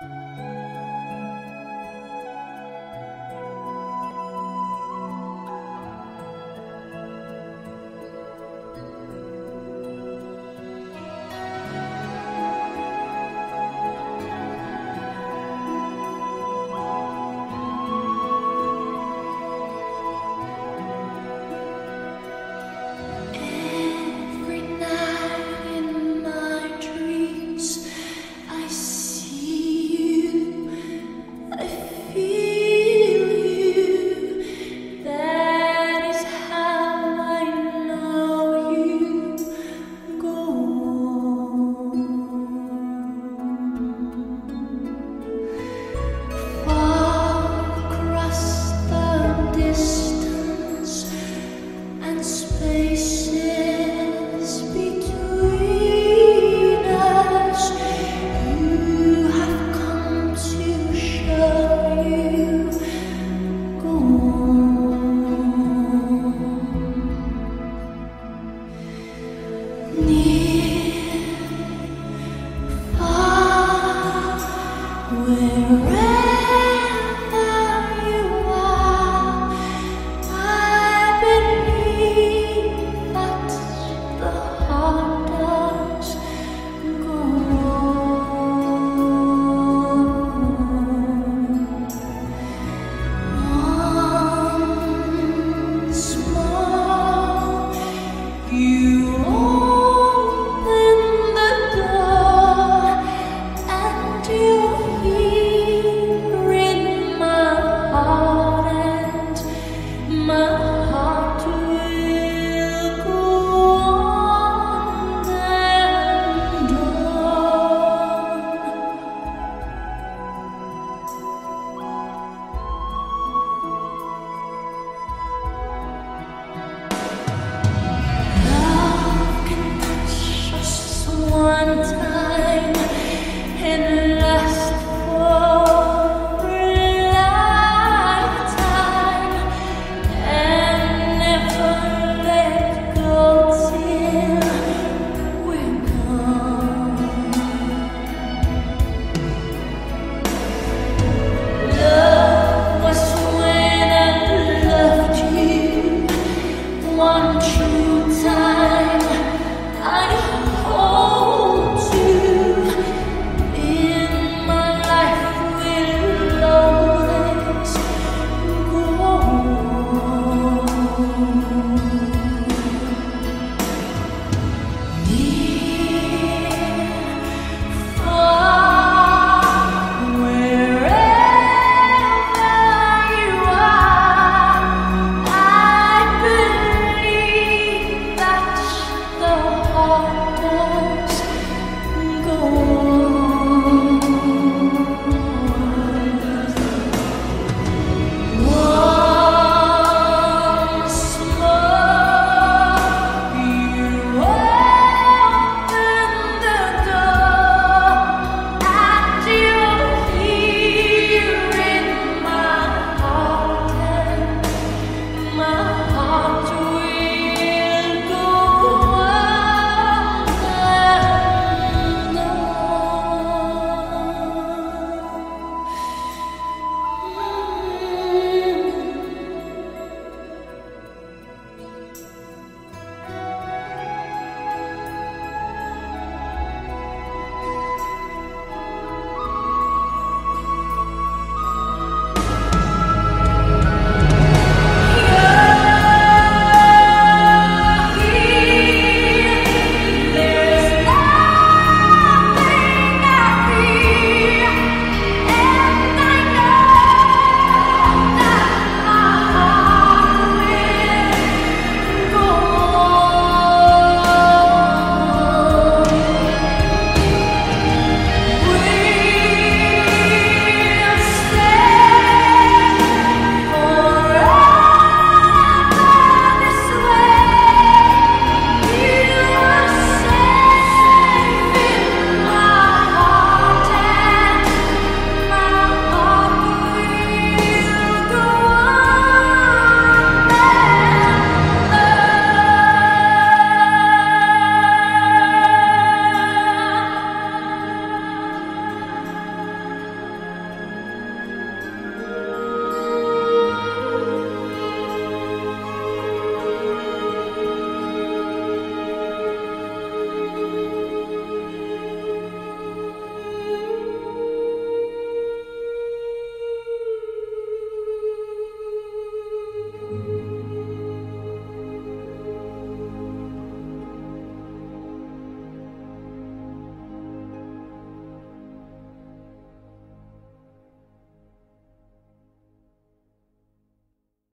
Música wherever.